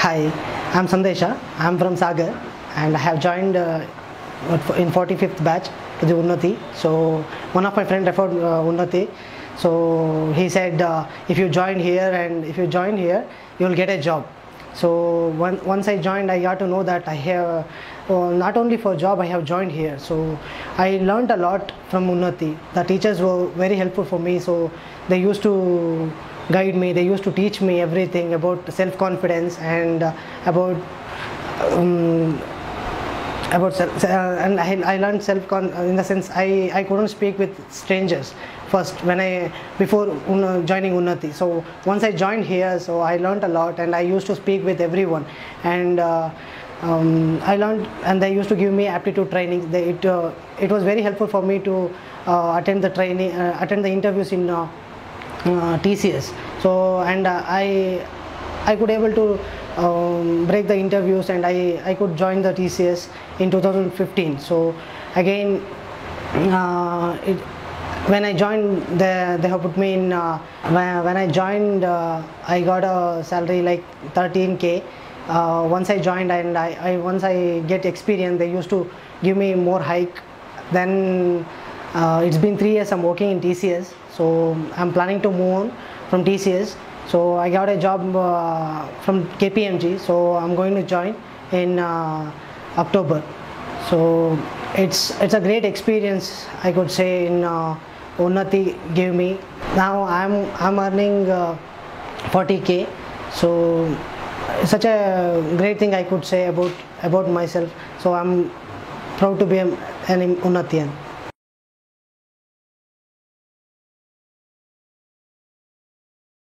Hi, I'm Sandesha. I'm from Sagar and I have joined uh, in 45th batch to the Unnati. So one of my friend referred uh, Unnati. So he said uh, if you join here and if you join here, you will get a job. So one, once I joined, I got to know that I have uh, not only for job I have joined here. So I learned a lot from Unnati. The teachers were very helpful for me. So they used to guide me. They used to teach me everything about self confidence and uh, about um, about self, uh, and I, I learned self con in the sense I, I couldn't speak with strangers first when I before un, joining Unnati. So once I joined here, so I learned a lot and I used to speak with everyone and. Uh, um, I learned, and they used to give me aptitude training. They, it uh, it was very helpful for me to uh, attend the training, uh, attend the interviews in uh, uh, TCS. So and uh, I I could able to um, break the interviews and I, I could join the TCS in 2015. So again, uh, it, when I joined, they, they have put me in. Uh, when, when I joined, uh, I got a salary like 13k. Uh, once I joined and I, I once I get experience, they used to give me more hike. Then uh, it's been three years I'm working in TCS, so I'm planning to move on from TCS. So I got a job uh, from KPMG, so I'm going to join in uh, October. So it's it's a great experience, I could say. In uh, Unnati gave me. Now I'm I'm earning uh, 40k. So such a great thing I could say about about myself. So I'm proud to be an Unnatian.